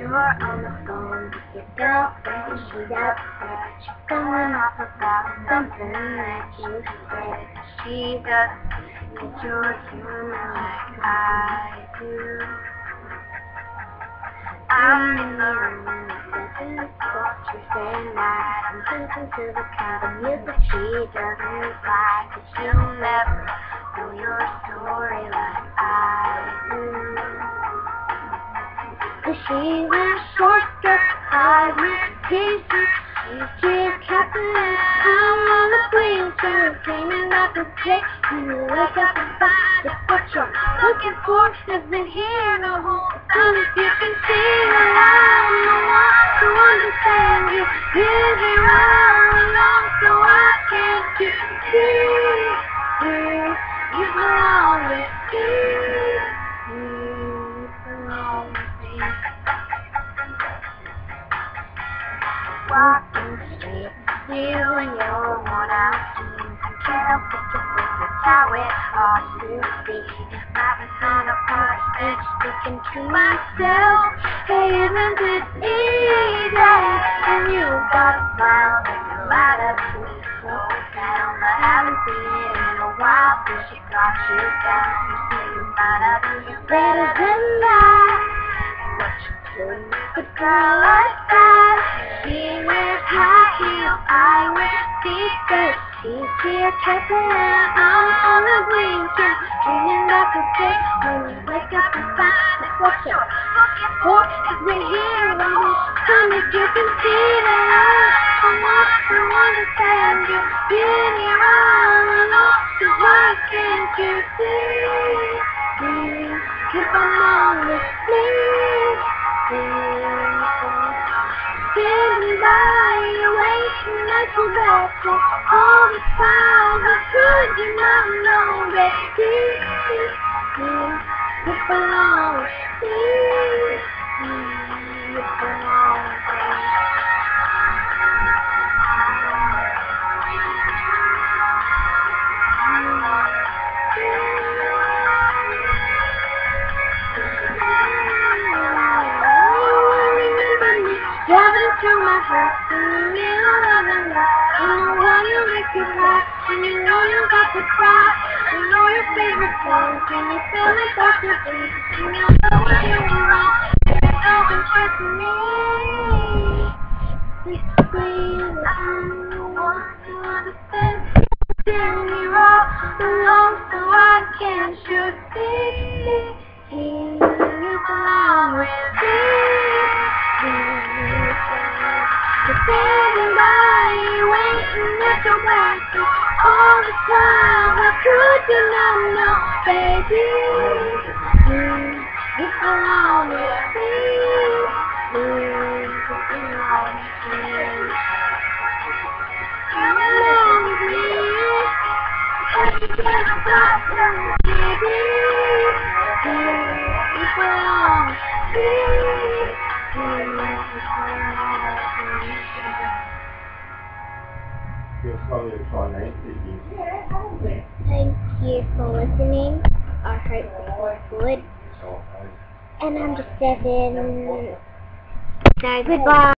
you're on the phone with your girlfriend, she's upset. She's going off about something that you said. She doesn't need your humor like I do. I'm in the room, listening to she say that I'm listening to the kind of music she doesn't like, but she'll never Cause she wears short high with t-shirts, she's just capping. I'm on the plane, she's dreaming about the day you wake up and find it's what you're looking for. Has been here the whole time. If you can see that I'm the one to understand you, give me all along so I can't you see you. You belong with me. You belong with me. Walking street, you and your worn out jeans. I help but to that's how it ought to be. Laughing on a park bench, speaking to myself. Hey, isn't it easy? And you got a smile that you light up me so down. I haven't seen it in a while since she got you down. You say you might have you better than that. What you do with a girl like She's here catching and I'm on the weekend. Dreaming about the day when you wake up and find that what you're looking for has been here the whole time. If you can see that I'm the to understand you, been here all along. So why can't you see me? You belong with me. Standing by waiting at your back all the time. Could you not know, baby? You belong with me. You belong Through my house in the middle of the night. You know why you make me laugh, and you know you got to cry. You know your favorite songs, and you feel like that's your thing. You know what you wrong, and you know it's just me. Please, I'm the one to understand. Did me wrong, alone, so I can't you see? Standing by, waiting at your back all the time. How could you not know, baby? You, belong with me. You belong with me. You belong with me. You belong Thank you for listening. I hope was good. And I'm just seven. So goodbye.